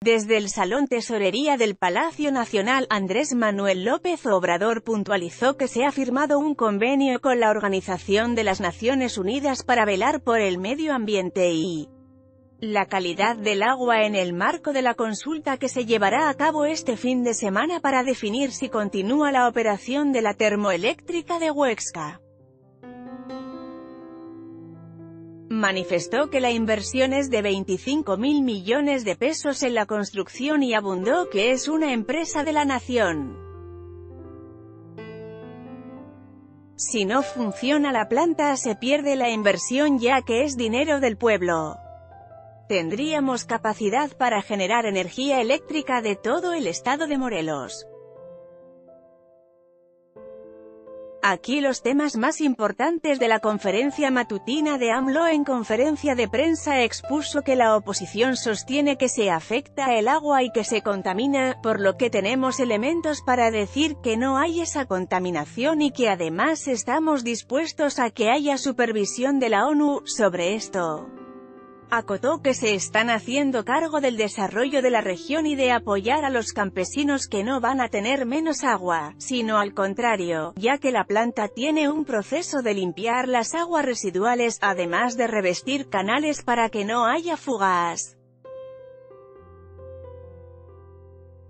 Desde el Salón Tesorería del Palacio Nacional, Andrés Manuel López Obrador puntualizó que se ha firmado un convenio con la Organización de las Naciones Unidas para velar por el medio ambiente y la calidad del agua en el marco de la consulta que se llevará a cabo este fin de semana para definir si continúa la operación de la termoeléctrica de Huexca. Manifestó que la inversión es de 25 mil millones de pesos en la construcción y abundó que es una empresa de la nación. Si no funciona la planta se pierde la inversión ya que es dinero del pueblo. Tendríamos capacidad para generar energía eléctrica de todo el estado de Morelos. Aquí los temas más importantes de la conferencia matutina de AMLO en conferencia de prensa expuso que la oposición sostiene que se afecta el agua y que se contamina, por lo que tenemos elementos para decir que no hay esa contaminación y que además estamos dispuestos a que haya supervisión de la ONU sobre esto acotó que se están haciendo cargo del desarrollo de la región y de apoyar a los campesinos que no van a tener menos agua, sino al contrario, ya que la planta tiene un proceso de limpiar las aguas residuales, además de revestir canales para que no haya fugas.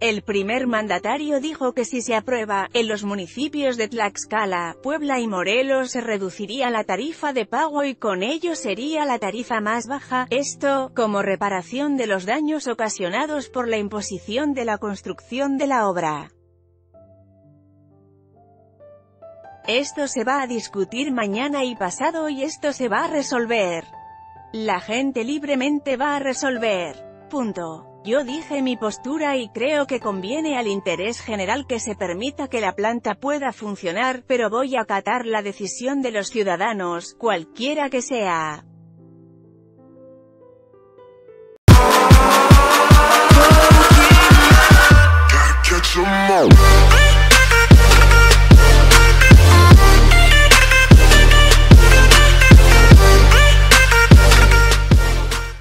El primer mandatario dijo que si se aprueba, en los municipios de Tlaxcala, Puebla y Morelos se reduciría la tarifa de pago y con ello sería la tarifa más baja, esto, como reparación de los daños ocasionados por la imposición de la construcción de la obra. Esto se va a discutir mañana y pasado y esto se va a resolver. La gente libremente va a resolver. Punto. Yo dije mi postura y creo que conviene al interés general que se permita que la planta pueda funcionar, pero voy a acatar la decisión de los ciudadanos, cualquiera que sea.